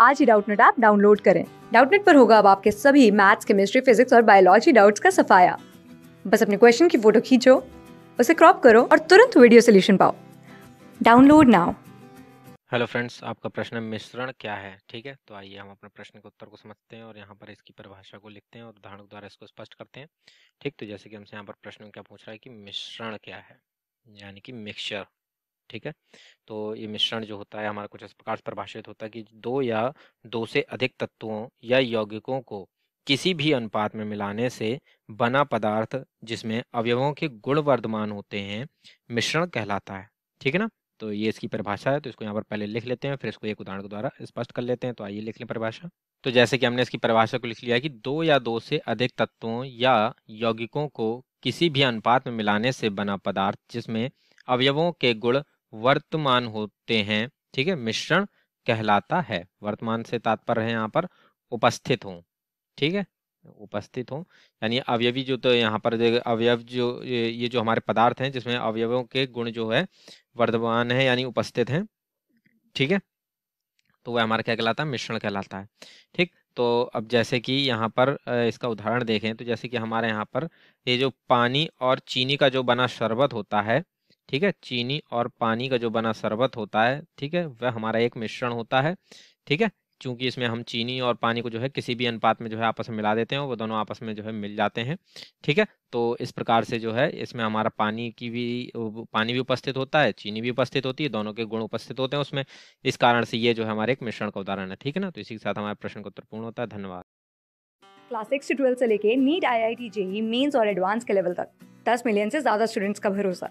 आज ही Doubtnut app download करें। डाउटनेट पर होगा अब आपके सभी मैथ्स, केमिस्ट्री, फिजिक्स और बायोलॉजी डाउट्स का सफाया। बस अपने क्वेश्चन की फ़ोटो खींचो, उसे क्रॉप करो और तुरंत वीडियो सोल्यूशन पाओ। Download now. हेलो फ्रेंड्स, आपका प्रश्न मिश्रण क्या है? ठीक है तो आइए हम अपने प्रश्न के उत्तर को समझते हैं और यहाँ पर इसकी परिभाषा को लिखते हैं और उदाहरण द्वारा इसको स्पष्ट करते हैं। ठीक तो जैसे कि हमसे यहाँ पर प्रश्न क्या पूछ रहा है कि मिश्रण क्या है? यानी कि मिक्सचर। ठीक है? तो ये मिश्रण जो होता है, हमारा कुछ इस प्रकार से परिभाषित होता है कि दो या दो से अधिक तत्वों या यौगिकों को किसी भी अनुपात में मिलाने से बना पदार्थ जिसमें अवयवों के गुण वर्धमान होते हैं, मिश्रण कहलाता है। ठीक है ना? तो ये इसकी परिभाषा है तो इसको यहाँ पर पहले लिख लेते हैं, फिर इसको एक उदाहरण के द्वारा स्पष्ट कर लेते हैं तो आइए लिख लें परिभाषा। तो जैसे कि हमने इसकी परिभाषा को लिख लिया कि दो या दो से अधिक तत्वों या यौगिकों को किसी भी अनुपात में मिलाने से बना पदार्थ जिसमें अवयवों के गुण वर्तमान होते हैं, ठीक है, मिश्रण कहलाता है। वर्तमान से तात्पर्य है यहाँ पर उपस्थित हो, ठीक है, उपस्थित हो। यानी अवयवी जो तो यहाँ पर अवयव जो, ये जो हमारे पदार्थ हैं, जिसमें अवयवों के गुण जो है वर्तमान है, यानी उपस्थित हैं, ठीक है तो वह हमारा क्या कहलाता है, मिश्रण कहलाता है, ठीक। तो अब जैसे कि यहाँ पर इसका उदाहरण देखें तो जैसे कि हमारे यहाँ पर ये जो पानी और चीनी का जो बना शरबत होता है ठीक है? चीनी और पानी का जो बना शरबत होता है, ठीक है? वह हमारा एक मिश्रण होता है, ठीक है? चूँकि इसमें हम चीनी और पानी को जो है किसी भी अनुपात में जो है आपस में मिला देते हैं वो दोनों आपस में जो है मिल जाते हैं, ठीक है? तो इस प्रकार से जो है इसमें हमारा पानी की भी पानी भी उपस्थित होता है, चीनी भी उपस्थित होती है, दोनों के गुण उपस्थित होते हैं उसमें। इस कारण से ये जो है हमारे एक मिश्रण का उदाहरण है, ठीक है ना? तो इसी के साथ हमारे प्रश्न का उत्तर पूर्ण होता है, धन्यवाद। क्लास सिक्स से से लेके NEET I I T JEE mains और एडवांस के लेवल तक। दस मिलियन से ज़्यादा स्टूडेंट्स का भरोसा।